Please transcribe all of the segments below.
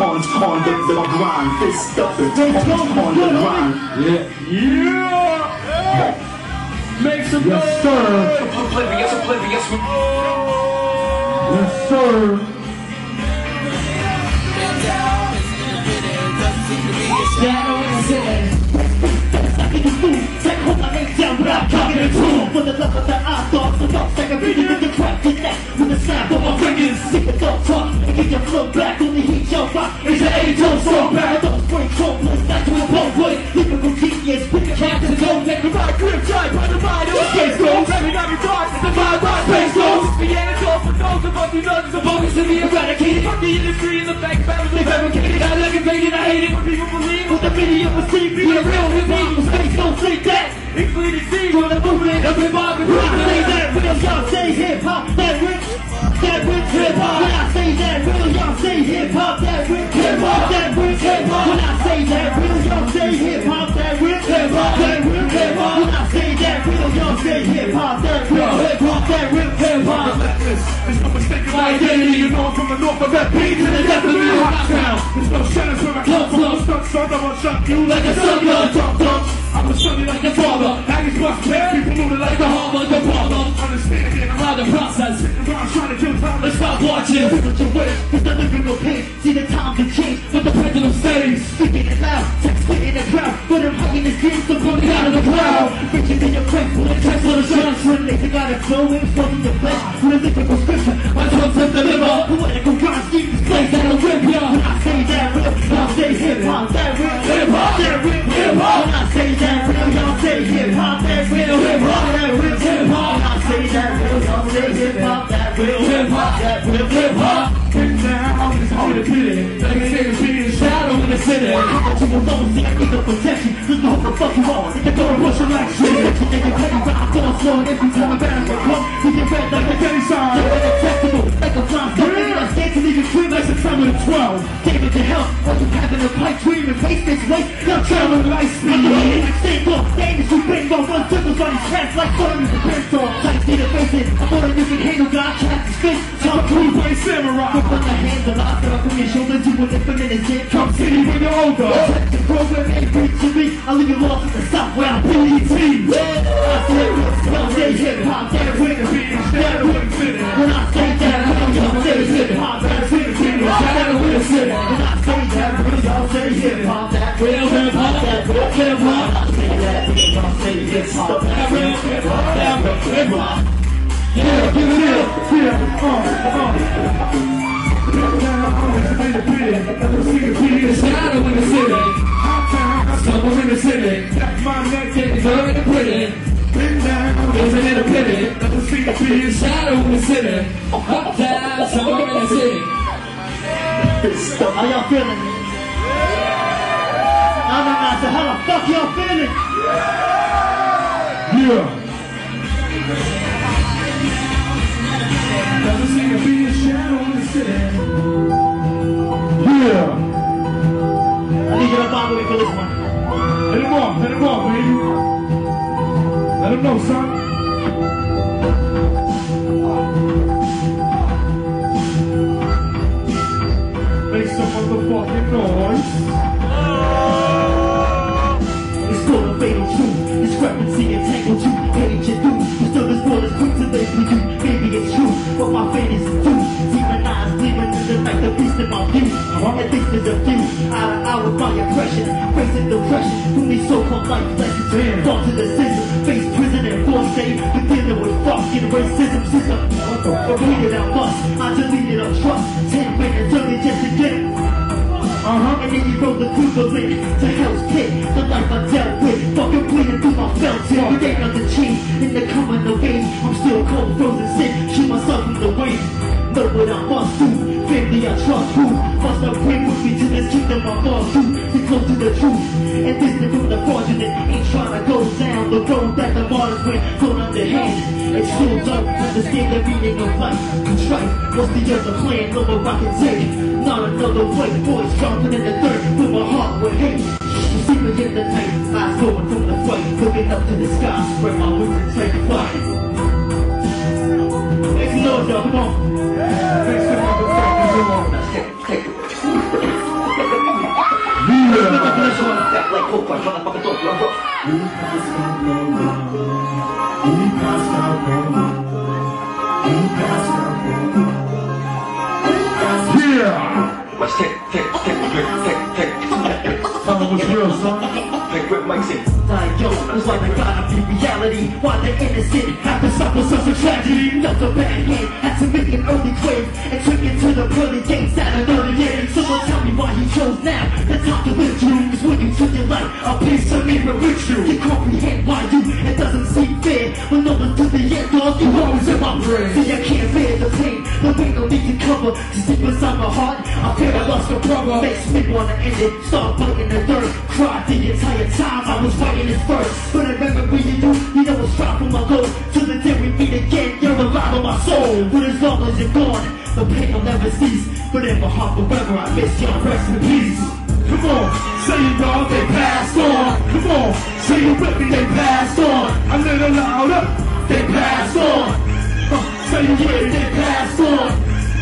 On, on the, the grind, fist up the on, on the grind. Yeah. Make some Yes, sir. Yes, sir. Shadow in the city. Take a hold my name down without talking it to him. For the love of the eye, thoughts, the thoughts, like a video with the crack, connect with the snap of my fingers. Sick of thought talk, and get your flow back on the heat, your rock. It's an age-old strong paradox, break hopeless, back to a pole wood. Lyrical genius, put the cap to the dome, make the right grip tight, by the mind of Space Ghost. Every night we dark, the vibe by Space Ghost. The antidote for those of us who know the focus to be eradicated from the industry and the fact that they fabricated. I like it, I hate it when people believe what the was seen. Be a real hip hop, space don't say that. Including Steve on the movement of hip hop. When I say that, real y'all say hip hop, that rich. That rich hip hop. When I say that, real y'all say hip hop, that rich hip hop, that rich hip hop. When I say that, real y'all say hip hop, that rich hip hop, that rich hip hop. When I say that, real y'all say hip hop, that rich hip hop, that rich hip hop. There's no mistaking my identity. You know I'm from the north of that beat to the depth of town. There's no shadows where I come from. I'm stuck, son. I'm gonna shut you like a sun I'm sonny like a father. Aggies bust back. People moving like the harbor. The problem. Understand it. I'm How the process. around trying to kill time. Let's stop watching. Put your way, cause the living no pain. See the times have changed, but the pendulum stays. Speaking it loud, text spitting the crowd. But I'm hiding the skin, so it out of the crowd. Reaching in your place, with a text on the shots. When they got it flowing, floating your flesh. With a lyrical scripture, my tongue to deliver. Poetical You alone, see I no protection. No the fuck you. If the door push you like shit. And they can play rock, going slow, and every time bounce, I come. You get red like a Any sign. Indestructible, like a flying stuff. Maybe I scared to leave crib like a to 12. David to help, while you having a pipe dream and face this way. Now travel light speed. I'm the only Stand up, dangerous, you bang on one circles on these tracks like buttons and pencil. To face it. I'm you handle, God, cast his fist. Jump through, Play samurai. On the hands of off from your shoulders, you an infinite zip. Come city when you're older. To. I leave you lost the south where I'm BET. I say, y'all say hip hop, that real, that real. When I say that, y'all say hip hop, that real, that real. When I say that, y'all say hip hop, that real hip hop, that. I say that, y'all say hip hop, that hop, that real hip. Yeah, give it up. Yeah, down, somewhere in the city. How y'all feeling? I'm a master. How the fuck y'all feeling? Yeah. Let me see the pit. Shadow in the city. Yeah. I need you to vibe me for this one. Let him off. Let him off, baby. Let him know, son. Motherfucking noise. It's full of fatal truth. Discrepancy entangled you. Hating you do. You still this world is quick to label you. Maybe it's true, but my fantasies do. Demonized, gleaming in the night, the beast in my view. And this is a few. Out of hour, my impression. Facing depression. From these so-called life lessons. Damn. Fall to the system. Face prison and forced state. But dealing with fucking racism system. Fuck? Deleted. I deleted the to Hell's Pit. The life I dealt with, fucking bleeding through my felt tip. But ain't nothing changed in the coming of age. I'm still cold, frozen sick, shoot myself in the way. Know what I must do, family I trust who Must not bring with me to this kingdom I must do To close to the truth, and distant from the fraudulent. Ain't trying to go down the road that the martyrs went Thrown underhand, and still don't understand the meaning of life. Contrite, what's the other plan, no more can take Not another way, boys dropping in the dirt To the sky, where my wings take flight noise up, come on. Make some motherfucking noise. Back like Coke, I'm trying to fucking talk, bro. Yeah! Let's take, take, take, take, take, take, them what's real, son. take, grip mics in. Die young, that's why they gotta be reality. Why the innocent have to suffer such a tragedy. Dealt a bad hand, had to make an early grave, and took it to the pearly gates at an early age. Someone tell me why he chose now. To live you is when you took your life. A piece of me reach you. You comprehend why you, it doesn't seem fair. When no one to the end, dog, you always in my brain. See, I can't bear the pain. The pain don't need to cover. Just deep inside my heart, I fear I lost a brother. Makes me wanna end it. Start biting the dirt. Cried the entire time I was writing this verse. But I remember when you do, you know it's far from my goal. Till the day we meet again, you're alive on my soul. But as long as you're gone, the pain will never cease. But in my heart forever, I miss you. Rest in peace. Come on, say it dog, they passed on. Come on, say it with me, they passed on. A little louder, they passed on. Uh, say it with me, they passed on.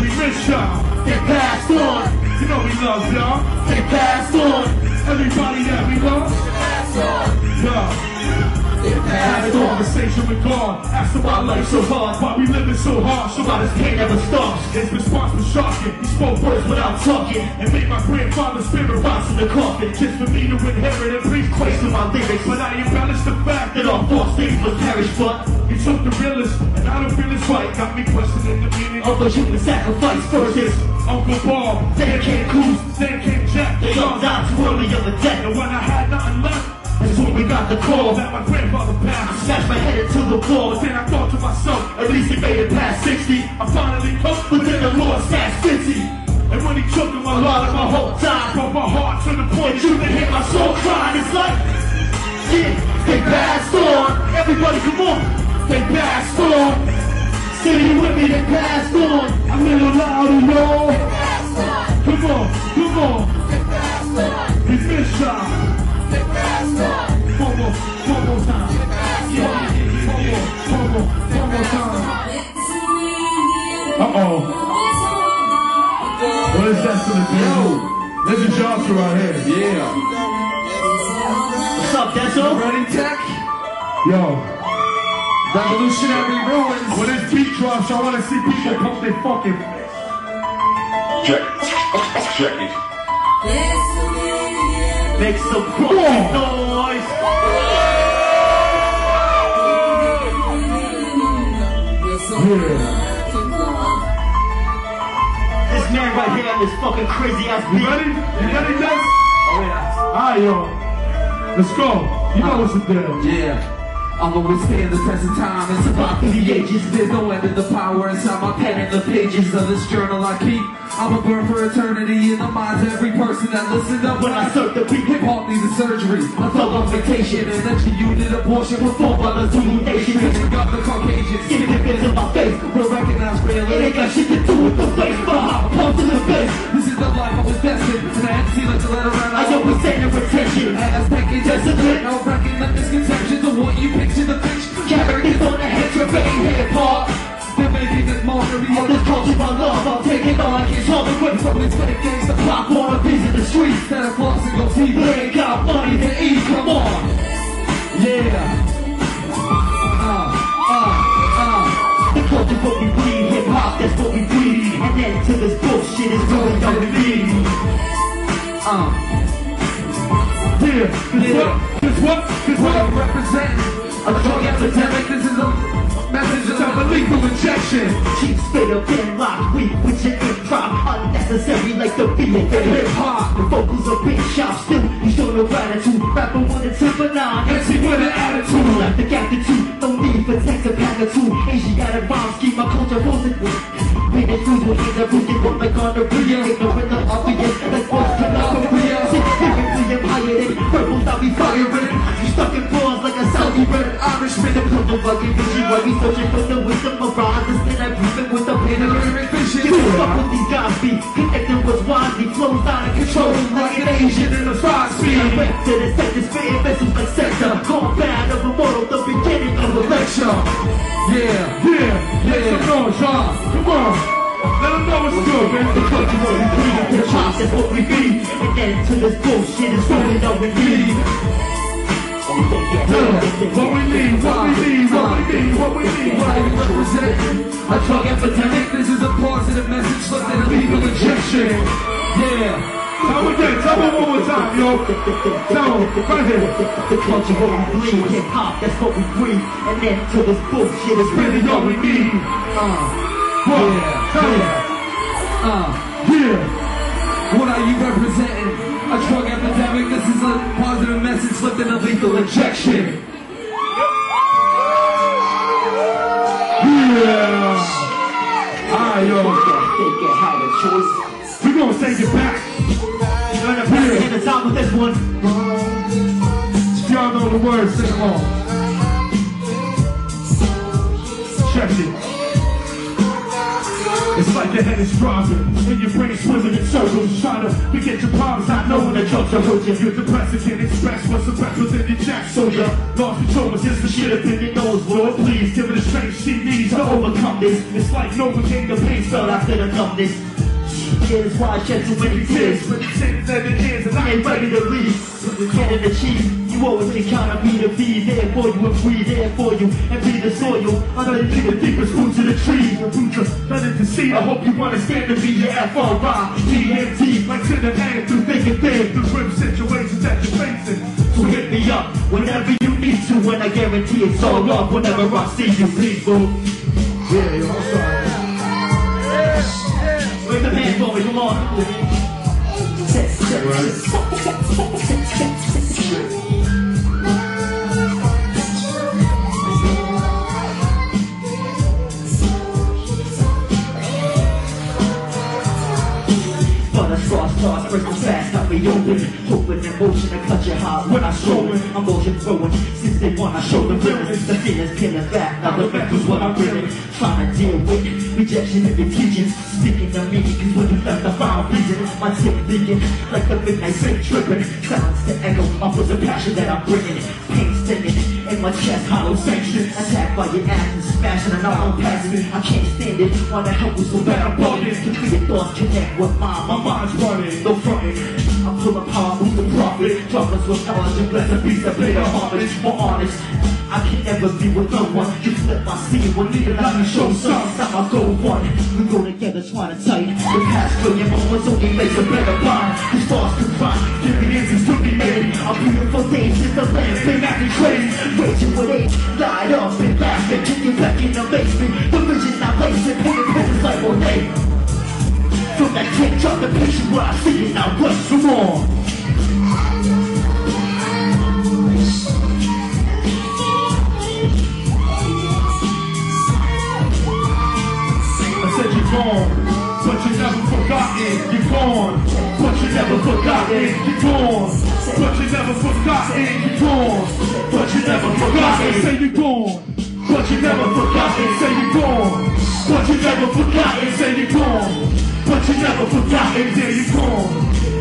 We miss y'all, they passed on. You know we love y'all, they passed on. Everybody that we love, they passed on. Yeah. Had a conversation with God, asked him why life so hard, why we living so hard, so why this never stops. His response was shocking, he spoke words without talking, and made my grandfather's spirit rise in the coffin, just for me to inherit and brief Christ in my lyrics. But I embellished the fact that all false things must perish, but he took the realest, and I don't feel it's right, got me questioning the meaning of a human sacrifice versus Uncle Bob, can't cruise. then came Jack, They all died too early of a death. and when I had nothing left, That's when we got the call. that my grandfather passed. I smashed my head into the wall. But then I thought to myself, At least it made it past 60. I finally coped But then the Lord smashed 50. And when he took him, I lost my whole time. Broke my heart to the point And you can hear my soul crying. It's like, yeah, they passed on. Everybody, come on. They passed on. City with me, they passed on. Is that to the people? There's a Joshua right here. Yeah. What's up, Deso? Ready, tech? Yo, Revolutionary ruins. when this beat drops, I want to see people pump their fucking Check it. Check it. Make some fucking noise. Yeah. Man right here on this fucking crazy ass You ready? You ready, Des? Oh, yeah. Alright, yo. Let's go. You know what's the deal. Yeah. I'ma withstand the test of time and survive through the ages. There's no end to the power inside my pen and the pages of this journal I keep. I'ma burn for eternity in the minds of every person that listened up When I serve the beat, Hip hop needs a surgery, a thug on vacation, an extra unit abortion performed by the Nation. Picking up the Caucasians, Give the in my face. will recognize real. It ain't got shit way from this fake gangs. The pop wanna visit the streets. Claus and go see They ain't got money to eat, come on. Yeah. Uh, uh, uh. The culture what we bleed, hip hop, that's what we breed. And then to this bullshit is really all we need. Uh, Yeah. What? Cause what? Cause what I what? A drug epidemic. This is a message It's a of lethal injection. Keep straight up and locked, weak with your improv. Unnecessary like the beat in hip hop. The vocals are big sharp, still you show no gratitude. Rapper with a temper nine, MC with an attitude. Left the aptitude, no need for text of magnitude. Asiatic rhyme scheme, my culture holds it. Read it through your hands, everything work like gonorrhea. Ignorant of obvious, like what's the gonorrhea. Lyrically empire, they purples, I'll be firing. You stuck in bronze a red Irishman. The culture bitchy, why we searching for the wisdom of rhymes. Instead, I breathe it with the pain of lyric vision. Give a fuck what these guys be. Connecting with wisely, flows out of control like an Asian in a fire speed. I went to the sector, spitting missiles like sector. Combat of immortal, the beginning of the lecture. Yeah, Yeah, make some noise, y'all. Come on. Let them know what's good, man. Because you what we breathe, hip hop, that's what we be. And then to this bullshit is we know we need. What we need, what we need, what we need, what we need, what I we represent. A drug epidemic. This is a positive message left in a legal injection. Yeah. Tell me again, tell me one more time, yo. Tell me, right here. The culture what we breathe, hip hop, that's what we breathe. And then to this bullshit is Really all we need. need. What? Yeah. Tell me. Uh, Yeah. what are you representing? A drug epidemic. This is a positive message left in a lethal injection. Yeah. Alright, yo. They get had a choice. We gonna take it back. Learn to pass it in the top with this one. If y'all know the words, sing along. Check it. It's like your head is throbbing and your brain swimming in circles, trying to forget your problems, not knowing the drugs are hurt you. You're depressed and can't express what's suppressed within your chest. So you lost control, it's just the shit up in your nose. Lord, please give it a strength she needs to overcome this. It's like Novocaine, the pain Felt after the numbness. Yeah, that's why I shed so many tears. But it's in the ears and I ain't ready to leave. Can't achieve. You always can count on me to be there for you and breathe there for you and be the soil underneath the deepest roots of the tree. The roots nothing to see. I hope you understand to be your F-R-I-T-M-T. Like to the hand through thick and thin, through grim situations that you're facing. So hit me up whenever you need to, and I guarantee it's all love whenever I see you, people. Yeah, yo, I'm sorry. Bring the man for me, come on. But straw starts breaking fast, got me open Hoping in motion to cut your heart when I it I'm motion throwing, since they want I show the villains The feelings peeling back, now the back is what I'm really Trying to deal with rejection in your teachings Speaking to me, cause when you left I found reason My tip beating, like the midnight sick tripping. Silence the echo, off of the passion that I'm bringing. Pain stinging, in my chest hollow sanction Attacked by your actions, smashing and I'm on passing. I can't stand it, wanna help you so bad I'm bugging To be your thoughts connect with mine, my mind's running. No fronting, I'm of power, who's the prophet. Droplets with knowledge and blessed beats that play the homage More honest, I can't ever be with no one. You flip my scene when you let me show some. Time I go one, we go together trying to tight. The past brilliant moments only makes a better bond the land, been acting crazy. Raging with age, light up and laughing Kick you back in the basement, the vision I place it. Painting pictures like Monet From that kick, drop the picture where I see it. Now What's some more? I said you're gone, but you're never forgotten. You're gone, never forgotten. Gone, but you're never forgotten. Gone, but you're never forgotten. Say you're gone, but you're never forgotten. Say you're gone, but you're never forgotten. Say you're gone, but you're never forgotten. There you're gone,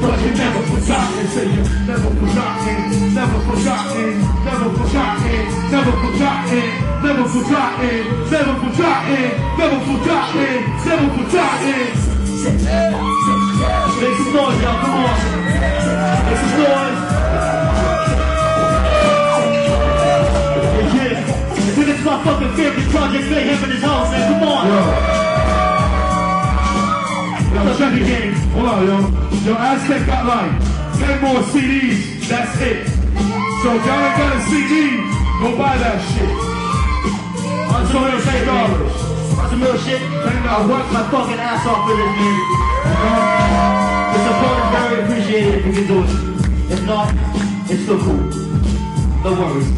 but you're never forgotten. Say you're never forgotten, never forgotten, never forgotten, never forgotten, never forgotten, never forgotten, never forgotten, never forgotten. Make some noise, y'all, come on. Make some noise. Yeah, yeah. This is my fucking favorite project, Mayhem in his house, man. Come on. Yo, check it game. Hold on, yo. Yo, Aztech got like 10 more CDs. That's it. So if y'all ain't got a CD, go buy that shit. On some real shit, shit. I worked my fucking ass off for this, man. The support is very appreciated if you do it. If not, it's still cool. No worries.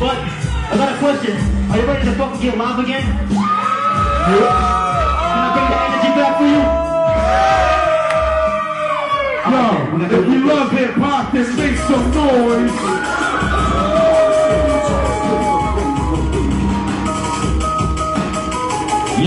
But, I got a question. Are you ready to fucking get live again? Can I bring the energy back for you? Yo, if you love hip hop, then make some noise.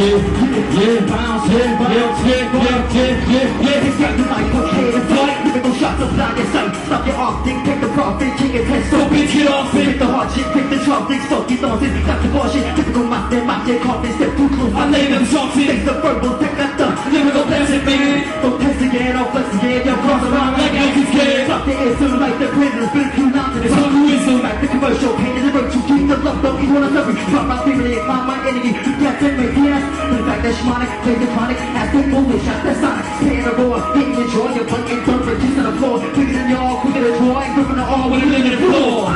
Yeah, yeah, yeah, bounce, yeah, bounce, yeah, yeah, yeah, yeah, yeah. It's the like okay to fight. Lyrical shots of blind in sight. Stop your optic, take the profit, king and test. Don't bitch it off it. Take the hard shit, take the chop, things fuck you nonsense. Stop the bullshit, typical math, then math, yeah, confidence, step too close. I lay them shots in. Take the verbal, take that stuff. Lyrical dancing, baby. Don't test again, I'll flex again. You'll cross around like I can scared. Stop the air, so like the prisoners, been too long to this. Who is so like the commercial pain is a virtue. Keep the love, don't eat I'm suffering. Drop my favorite, my, my enemy. The fact play the chronic, foolish, the. Paying the roar, hitting the joy, you're fucking done for juice on the floor. Than y'all, quicker than joy, gripping the all with a limited floor.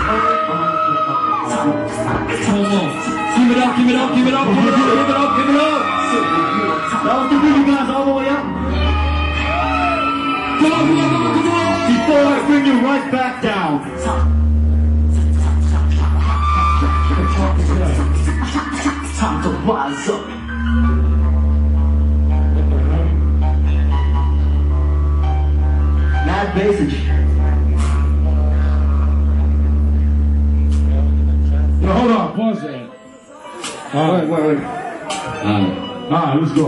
Come on. Give it up, give it up, give it up, give it up, give it up, give it up. That was the video guys all the way up. Come on, come on, come on, come on. Before I bring you right back down. Time to rise up. Mad Basage. Yo, hold on, pause that. Alright, wait, wait. All right, All right let's go.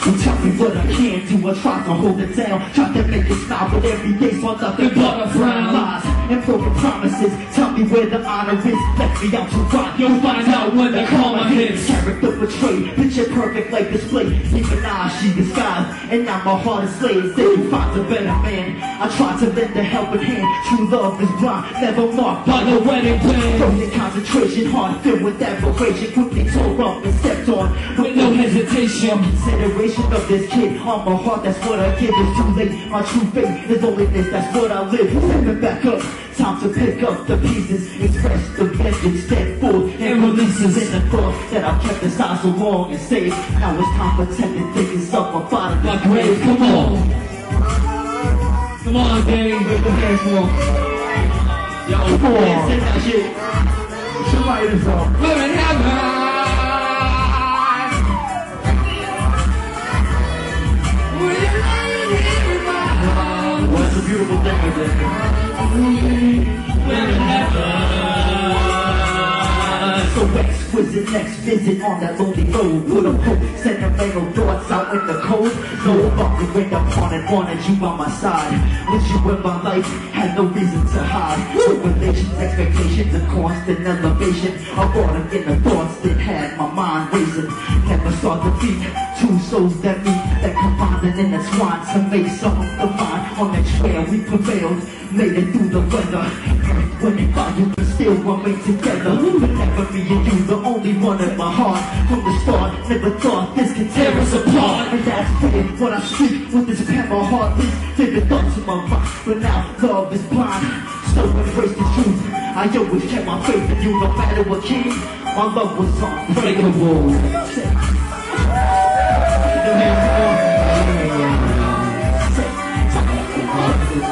So tell me what I can do, I try to hold it down Try to make it stop, but every day's one nothing but a frown Lies and broken promises, tell me where the honor is. Let me out to rock, you'll find out when the karma hits Character betrayed, picture perfect like display. Even I, she disguised, and now my heart is slayed Say you find a better man, I try to lend a helping hand. True love is blind, never marked by the wedding plan. Broken concentration, heart filled with admiration. Quickly tore up and stepped on with no hesitation. Consideration of this kid on my heart, that's what I give. It's too late, my true faith is only this, that's what I live. Stepping back up, time to pick up the pieces, express the vengeance, step forth and releases in the thought that I've kept inside so long and safe. Now it's time for taking things up my body, my grave. Come on, come on, gang, with the hands for. Yo, on, say that shit. Somebody this up. We're in next visit on that lonely road. Put a hope, sentimental thoughts out in the cold. No bucket when I'm on wanted you by my side. With you in my life, had no reason to hide. With relations, expectations, and constant elevation. I brought in the thoughts that had my mind racing. Never saw defeat, two souls that meet That combined and intertwined to make some of the mind On that trail we prevailed, made it through the weather. When they thought you could still remain together. But never me and you, the only one in my heart. From the start, never thought this could tear us apart. And that's clear when I speak with this my heart leads Vivid thoughts in my mind, but now love is blind. Still embrace the truth. I always kept my faith in you no matter what came. My love was unbreakable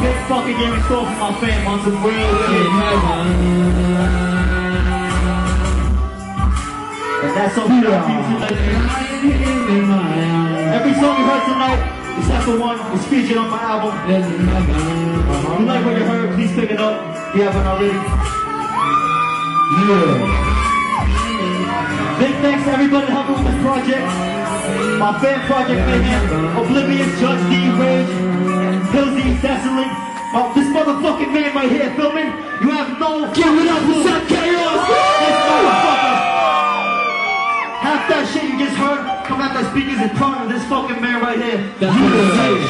big fucking game in store for my fam on some real shit. And that's all we got for tonight. Every song you heard tonight, except for one, is featured on my album. If you like what you heard, please pick it up if you haven't already. Big thanks to everybody helping with this project. My fan project mayhem, Oblivious, Judge D, Rage, Desolate. My, this motherfucking man right here filming, you have no Give it up for Chaos! This motherfucker! Half that shit you just heard come out the speakers in front of this fucking man right here. You same shit.